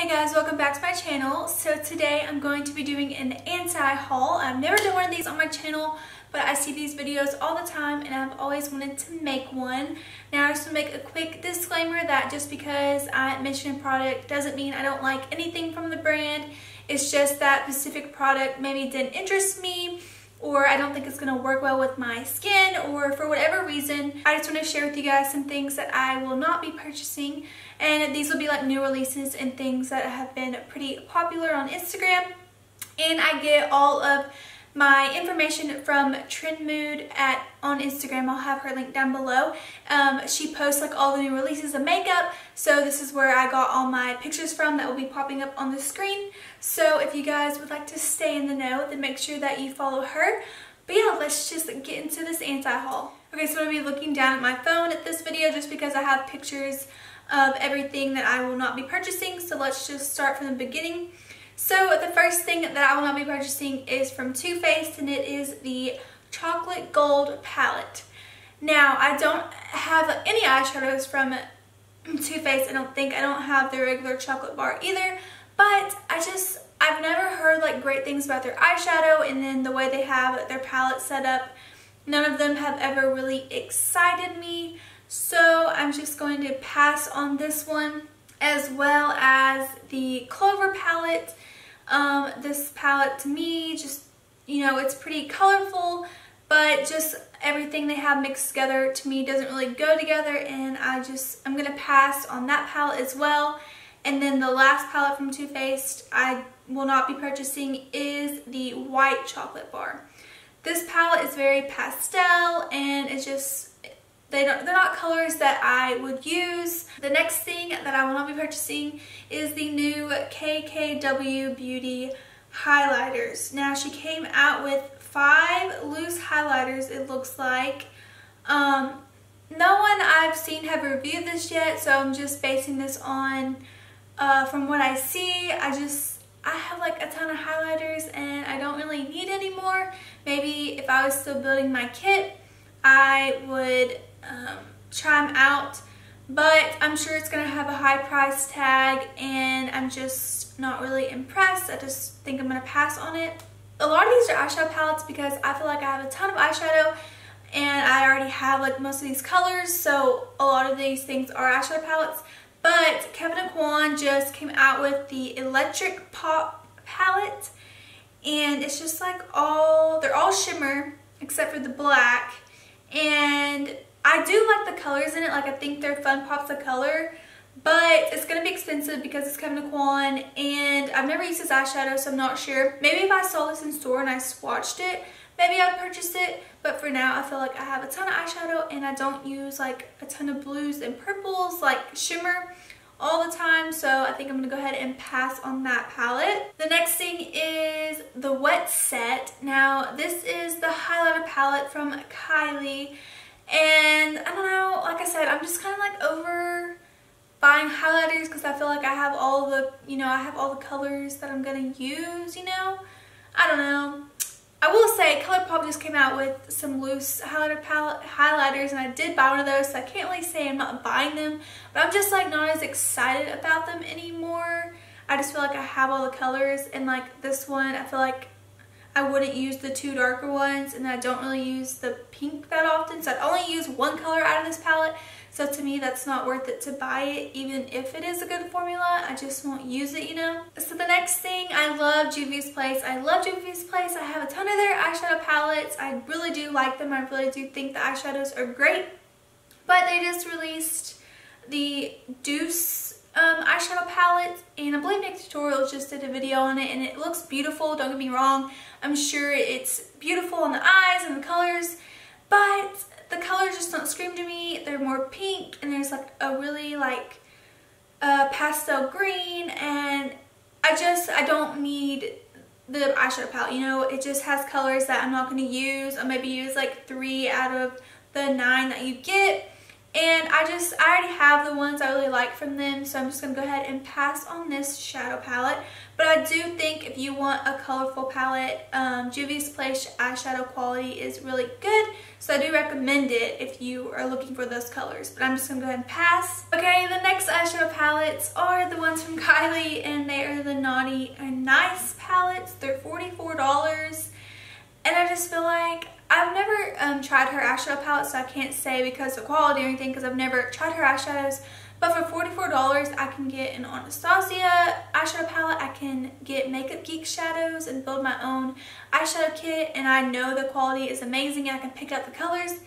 Hey guys, welcome back to my channel. So today I'm going to be doing an anti-haul. I've never done one of these on my channel, but I see these videos all the time and I've always wanted to make one. Now I just want to make a quick disclaimer that just because I mention a product doesn't mean I don't like anything from the brand. It's just that specific product maybe didn't interest me or I don't think it's to work well with my skin or for whatever reason. I just want to share with you guys some things that I will not be purchasing and these will be like new releases and things that have been pretty popular on Instagram and I get all of my information from Trendmood at on Instagram. I'll have her link down below. Um, she posts like all the new releases of makeup. So this is where I got all my pictures from that will be popping up on the screen. So if you guys would like to stay in the know, then make sure that you follow her. But yeah, let's just get into this anti-haul. Okay, so I'm going to be looking down at my phone at this video just because I have pictures of everything that I will not be purchasing. So let's just start from the beginning. So the first thing that I will not be purchasing is from Too Faced and it is the Chocolate Gold Palette. Now, I don't have any eyeshadows from Too Faced. I don't think I don't have the regular chocolate bar either. But I just, I've never heard like great things about their eyeshadow and then the way they have their palette set up. None of them have ever really excited me. So I'm just going to pass on this one as well as the Clover palette. Um, this palette to me just, you know, it's pretty colorful, but just everything they have mixed together to me doesn't really go together and I just, I'm going to pass on that palette as well. And then the last palette from Too Faced I will not be purchasing is the white chocolate bar. This palette is very pastel and it's just they don't, they're not colors that I would use. The next thing that I will not be purchasing is the new KKW Beauty highlighters. Now she came out with five loose highlighters it looks like. Um, no one I've seen have reviewed this yet so I'm just basing this on uh, from what I see. I just I have like a ton of highlighters and I don't really need any more. Maybe if I was still building my kit I would um, try them out but I'm sure it's going to have a high price tag and I'm just not really impressed. I just think I'm going to pass on it. A lot of these are eyeshadow palettes because I feel like I have a ton of eyeshadow and I already have like most of these colors so a lot of these things are eyeshadow palettes but Kevyn Aucoin just came out with the Electric Pop palette and it's just like all, they're all shimmer except for the black and I do like the colors in it. Like I think they're fun pops of color. But it's going to be expensive because it's Kevyn Aucoin and I've never used this eyeshadow so I'm not sure. Maybe if I saw this in store and I swatched it, maybe I'd purchase it. But for now I feel like I have a ton of eyeshadow and I don't use like a ton of blues and purples like shimmer all the time so I think I'm to go ahead and pass on that palette. The next thing is the Wet Set. Now this is the highlighter palette from Kylie and I don't know, like I said, I'm just kind of like over buying highlighters because I feel like I have all the, you know, I have all the colors that I'm going to use, you know. I don't know. I will say ColourPop just came out with some loose highlighter palette highlighters and I did buy one of those so I can't really say I'm not buying them but I'm just like not as excited about them anymore. I just feel like I have all the colors and like this one I feel like I wouldn't use the two darker ones and I don't really use the pink that often. So I'd only use one color out of this palette. So to me, that's not worth it to buy it, even if it is a good formula. I just won't use it, you know? So the next thing, I love Juvia's Place. I love Juvia's Place. I have a ton of their eyeshadow palettes. I really do like them. I really do think the eyeshadows are great. But they just released the Douce um, eyeshadow palette and I believe NikkieTutorials just did a video on it and it looks beautiful, don't get me wrong. I'm sure it's beautiful on the eyes and the colors, but the colors just don't scream to me. They're more pink and there's like a really like uh, pastel green and I just, I don't need the eyeshadow palette, you know, it just has colors that I'm not going to use. I'll maybe use like three out of the nine that you get And I just, I already have the ones I really like from them, so I'm just going to go ahead and pass on this shadow palette. But I do think if you want a colorful palette, um, Juvia's Place eyeshadow quality is really good. So I do recommend it if you are looking for those colors. But I'm just going to go ahead and pass. Okay, the next eyeshadow palettes are the ones from Kylie, and they are the Naughty and Nice palettes. They're $44. And I just feel like um, tried her eyeshadow palette, so I can't say because of quality or anything because I've never tried her eyeshadows. But for $44, I can get an Anastasia eyeshadow palette. I can get Makeup Geek shadows and build my own eyeshadow kit. And I know the quality is amazing. I can pick out the colors.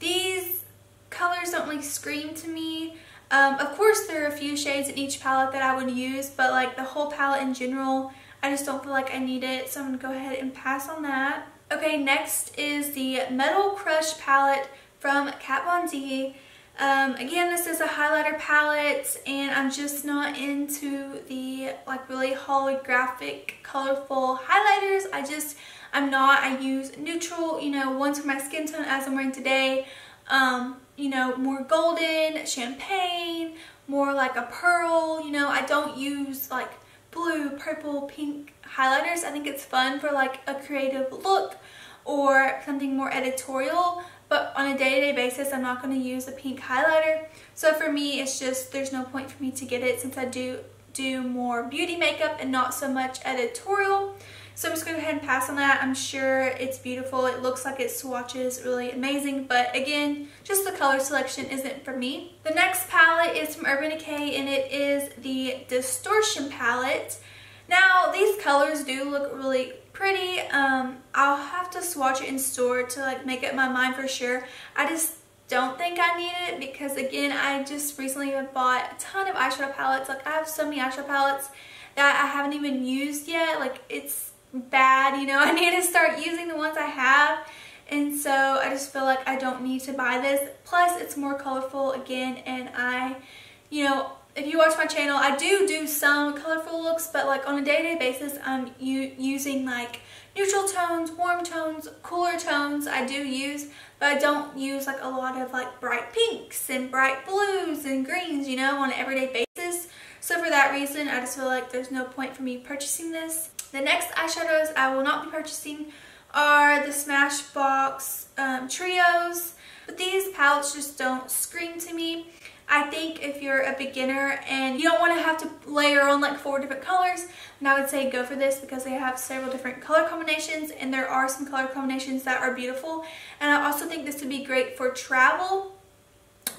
These colors don't really scream to me. Um, of course, there are a few shades in each palette that I would use, but like the whole palette in general, I just don't feel like I need it. So I'm going to go ahead and pass on that. Okay, next is the Metal Crush palette from Kat Von D. Um, again, this is a highlighter palette and I'm just not into the like really holographic, colorful highlighters. I just, I'm not. I use neutral, you know, ones for my skin tone as I'm wearing today. Um, you know, more golden, champagne, more like a pearl, you know. I don't use like blue, purple, pink highlighters. I think it's fun for like a creative look or something more editorial but on a day-to-day -day basis I'm not going to use a pink highlighter so for me it's just there's no point for me to get it since I do do more beauty makeup and not so much editorial so I'm just going to go ahead and pass on that. I'm sure it's beautiful. It looks like it swatches really amazing. But again, just the color selection isn't for me. The next palette is from Urban Decay and it is the Distortion palette. Now, these colors do look really pretty. Um, I'll have to swatch it in store to like make up my mind for sure. I just don't think I need it because again, I just recently bought a ton of eyeshadow palettes. Like I have so many eyeshadow palettes that I haven't even used yet. Like it's bad, you know. I need to start using the ones I have. And so I just feel like I don't need to buy this. Plus it's more colorful again and I, you know, if you watch my channel, I do do some colorful looks, but like on a day-to-day -day basis, I'm using like neutral tones, warm tones, cooler tones. I do use, but I don't use like a lot of like bright pinks and bright blues and greens, you know, on an everyday basis. So for that reason, I just feel like there's no point for me purchasing this. The next eyeshadows I will not be purchasing are the Smashbox um, Trios, but these palettes just don't scream to me. I think if you're a beginner and you don't want to have to layer on like four different colors, then I would say go for this because they have several different color combinations and there are some color combinations that are beautiful. And I also think this would be great for travel.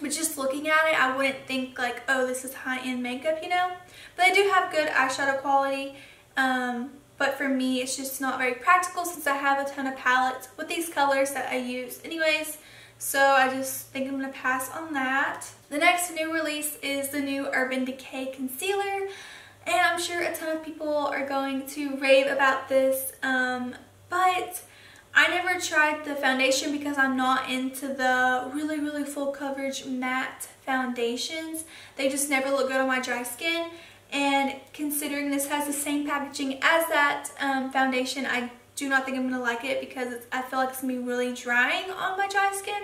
But just looking at it, I wouldn't think like, oh, this is high-end makeup, you know? But they do have good eyeshadow quality. Um, but for me, it's just not very practical since I have a ton of palettes with these colors that I use anyways. So I just think I'm going to pass on that. The next new release is the new Urban Decay Concealer. And I'm sure a ton of people are going to rave about this. Um, but I never tried the foundation because I'm not into the really, really full coverage matte foundations. They just never look good on my dry skin. And considering this has the same packaging as that um, foundation, I do not think I'm going to like it because I feel like it's going to be really drying on my dry skin.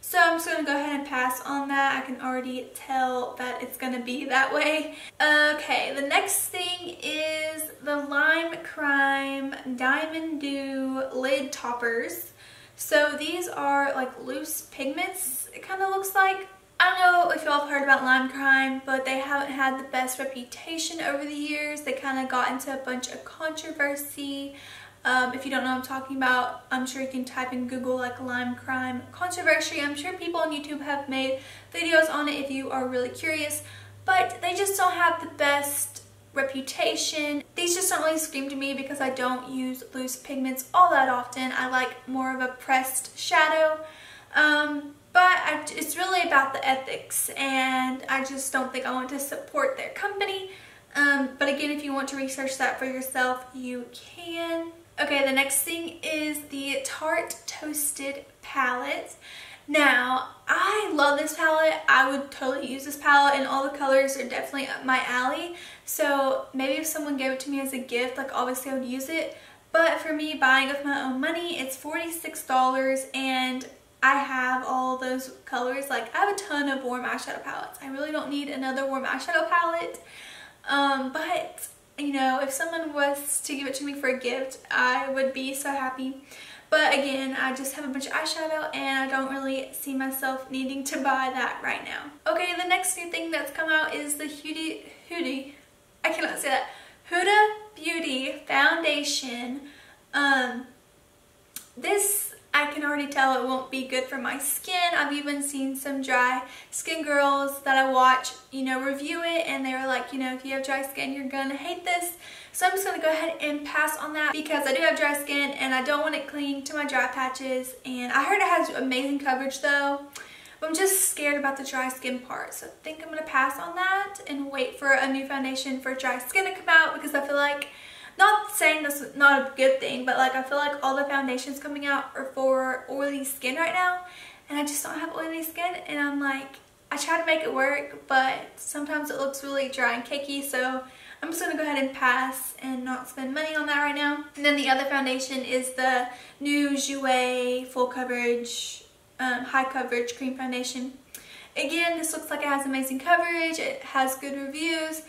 So I'm just going to go ahead and pass on that. I can already tell that it's going to be that way. Okay, the next thing is the Lime Crime Diamond Dew Lid Toppers. So these are like loose pigments, it kind of looks like. I don't know if y'all have heard about Lime Crime, but they haven't had the best reputation over the years. They kind of got into a bunch of controversy um, if you don't know what I'm talking about, I'm sure you can type in Google like lime crime controversy. I'm sure people on YouTube have made videos on it if you are really curious, but they just don't have the best reputation. These just don't really scream to me because I don't use loose pigments all that often. I like more of a pressed shadow. Um, but I, it's really about the ethics and I just don't think I want to support their company. Um, but again, if you want to research that for yourself, you can. Okay, the next thing is the Tarte Toasted palette. Now, I love this palette. I would totally use this palette and all the colors are definitely up my alley. So maybe if someone gave it to me as a gift, like obviously I would use it. But for me, buying with my own money, it's $46 and I have all those colors. Like I have a ton of warm eyeshadow palettes. I really don't need another warm eyeshadow palette. Um, but you know, if someone was to give it to me for a gift, I would be so happy. But again, I just have a bunch of eyeshadow and I don't really see myself needing to buy that right now. Okay, the next new thing that's come out is the Huda, Huda, I cannot say that, Huda Beauty Foundation. Um, this I can already tell it won't be good for my skin. I've even seen some dry skin girls that I watch, you know, review it and they were like, you know, if you have dry skin, you're gonna hate this. So I'm just gonna go ahead and pass on that because I do have dry skin and I don't want it clinging to my dry patches. And I heard it has amazing coverage though. But I'm just scared about the dry skin part. So I think I'm gonna pass on that and wait for a new foundation for dry skin to come out because I feel like not saying this is not a good thing, but like I feel like all the foundations coming out are for oily skin right now. And I just don't have oily skin. And I'm like, I try to make it work, but sometimes it looks really dry and cakey. So I'm just going to go ahead and pass and not spend money on that right now. And then the other foundation is the new Jouer Full Coverage, um, High Coverage Cream Foundation. Again, this looks like it has amazing coverage. It has good reviews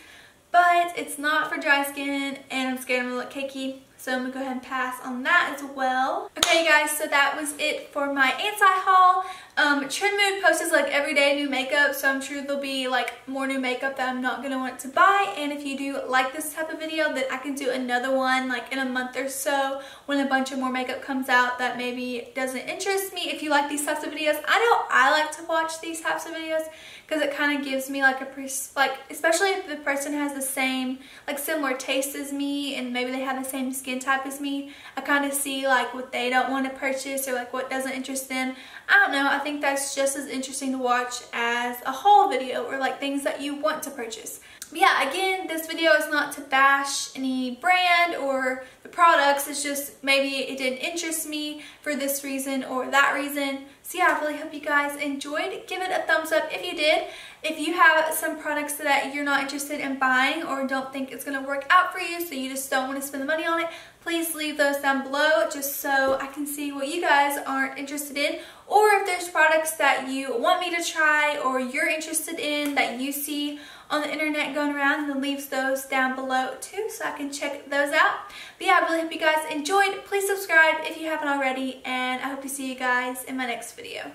but it's not for dry skin and I'm scared I'm gonna look cakey. So I'm gonna go ahead and pass on that as well. Okay guys, so that was it for my anti-haul. Um, Trendmood posts like every day new makeup, so I'm sure there'll be like more new makeup that I'm not gonna want to buy. And if you do like this type of video, then I can do another one like in a month or so when a bunch of more makeup comes out that maybe doesn't interest me. If you like these types of videos, I know I like to watch these types of videos because it kind of gives me like a, like especially if the person has the same, like similar taste as me and maybe they have the same skin type as me, I kind of see like what they don't want to purchase or like what doesn't interest them. I don't know, I think that's just as interesting to watch as a haul video or like things that you want to purchase. But yeah, again, this video is not to bash any brand or products. It's just maybe it didn't interest me for this reason or that reason. So yeah, I really hope you guys enjoyed. Give it a thumbs up if you did. If you have some products that you're not interested in buying or don't think it's going to work out for you, so you just don't want to spend the money on it, please leave those down below just so I can see what you guys aren't interested in or if there's products that you want me to try or you're interested in that you see on the internet going around then leaves those down below too so I can check those out. But yeah, I really hope you guys enjoyed. Please subscribe if you haven't already and I hope to see you guys in my next video.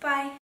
Bye.